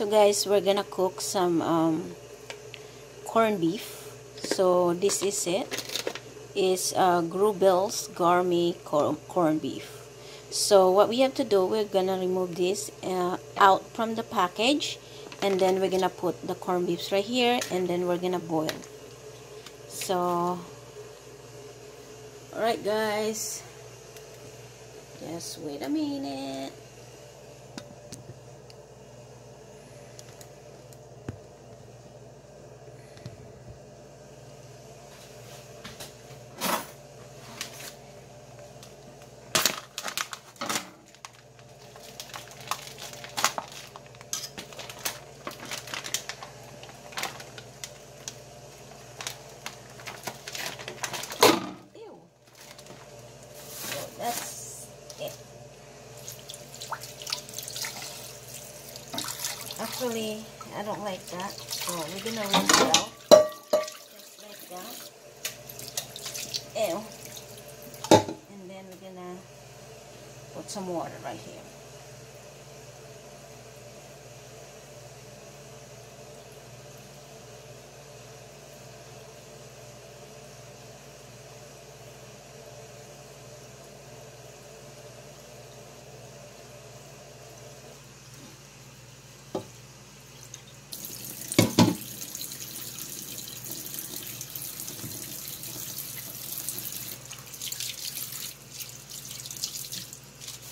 So guys, we're gonna cook some um, corned beef. So this is it. Is uh, Grobbel's Gourmet corned beef. So what we have to do, we're gonna remove this uh, out from the package, and then we're gonna put the corned beefs right here, and then we're gonna boil. So, alright guys, just wait a minute. Actually, I don't like that. So, we're gonna rinse it out. Just like that. Ew. And then we're gonna put some water right here.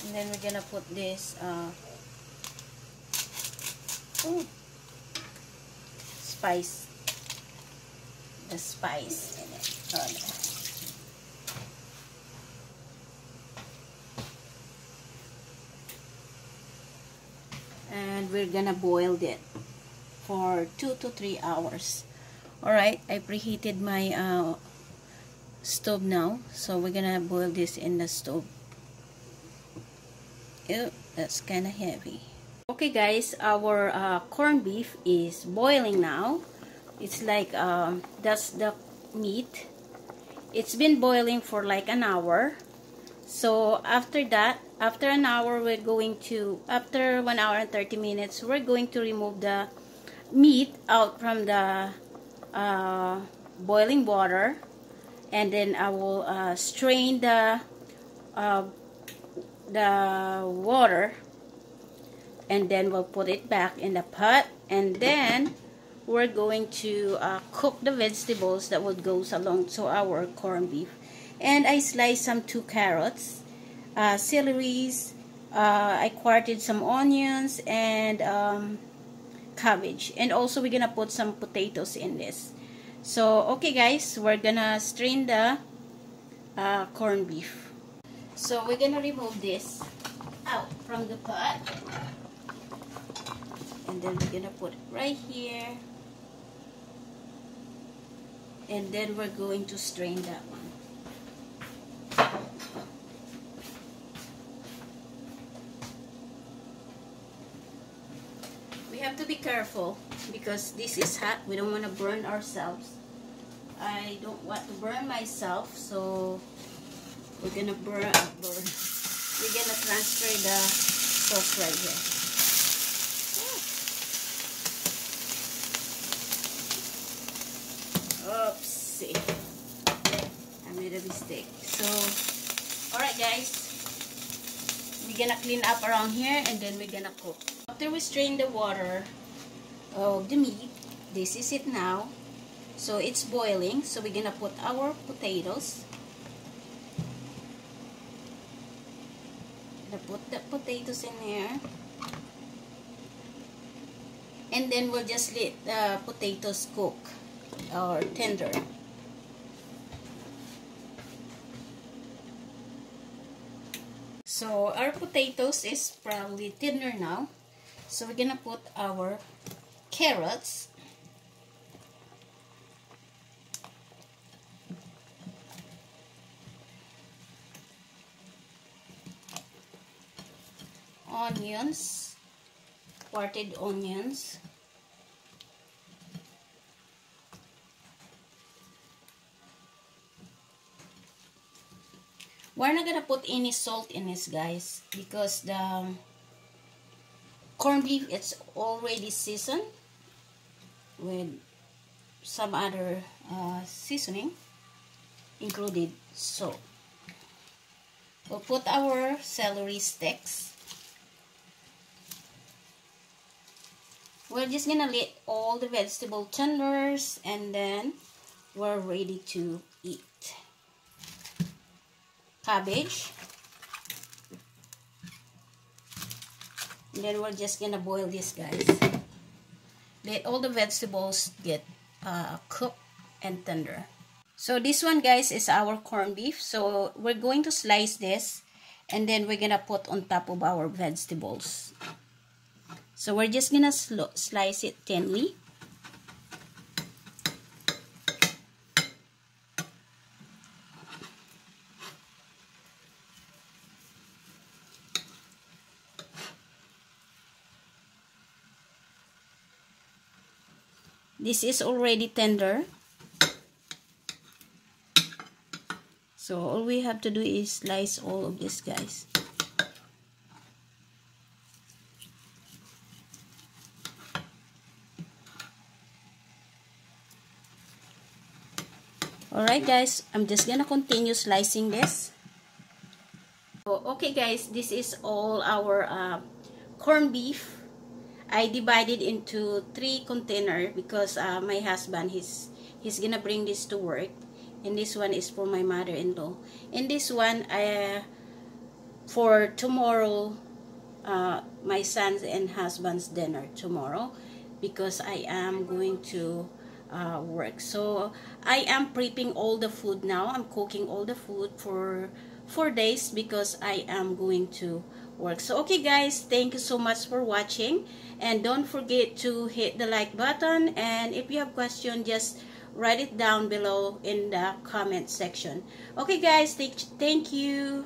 And then we're gonna put this uh, ooh, spice, the spice in it. Oh, no. And we're gonna boil it for two to three hours. Alright, I preheated my uh, stove now. So we're gonna boil this in the stove. Ew, that's kind of heavy. Okay guys, our uh, corned beef is boiling now. It's like, um, that's the meat. It's been boiling for like an hour. So after that, after an hour, we're going to, after 1 hour and 30 minutes, we're going to remove the meat out from the uh, boiling water. And then I will uh, strain the uh, the water and then we'll put it back in the pot and then we're going to uh, cook the vegetables that would goes along to our corned beef. And I sliced some two carrots uh, celeries uh, I quartered some onions and um, cabbage. And also we're gonna put some potatoes in this. So okay guys we're gonna strain the uh, corned beef so we're gonna remove this out from the pot. And then we're gonna put it right here. And then we're going to strain that one. We have to be careful because this is hot. We don't want to burn ourselves. I don't want to burn myself, so we're gonna burn, uh, burn. We're gonna transfer the sauce right here. Oopsie. I made a mistake. So, alright guys. We're gonna clean up around here and then we're gonna cook. After we strain the water of the meat, this is it now. So, it's boiling. So, we're gonna put our potatoes. Put the potatoes in here. And then we'll just let the potatoes cook or tender. So our potatoes is probably tender now. So we're gonna put our carrots onions, quartered onions. We're not gonna put any salt in this, guys, because the corned beef it's already seasoned with some other uh, seasoning included So, We'll put our celery sticks. We're just gonna let all the vegetable tenders and then we're ready to eat. Cabbage. And then we're just gonna boil this guys. Let all the vegetables get uh, cooked and tender. So this one guys is our corned beef. So we're going to slice this and then we're gonna put on top of our vegetables. So we're just gonna slice it thinly. This is already tender. So all we have to do is slice all of this guys. Alright guys, I'm just gonna continue slicing this. Okay guys, this is all our uh, corned beef. I divided into three container because uh, my husband, he's, he's gonna bring this to work and this one is for my mother-in-law and this one uh, for tomorrow uh, my son's and husband's dinner tomorrow because I am going to uh, work. So I am prepping all the food now. I'm cooking all the food for four days because I am going to work. So okay guys thank you so much for watching. And don't forget to hit the like button. And if you have question just write it down below in the comment section. Okay guys, thank you.